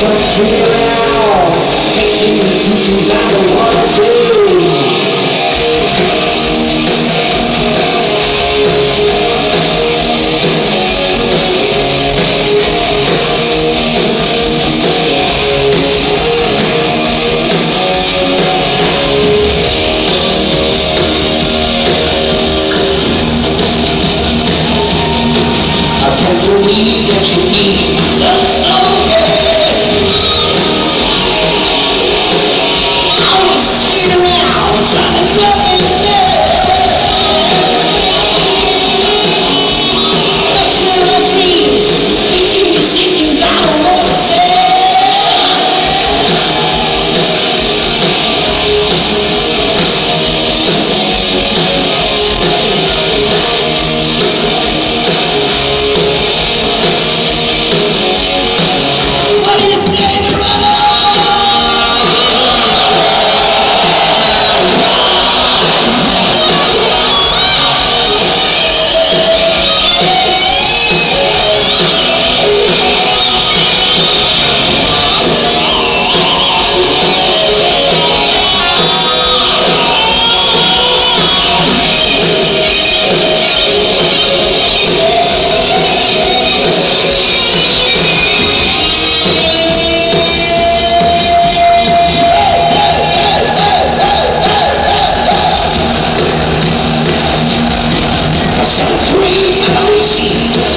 country now. 18 twos, I don't want to Revolution! Revolution!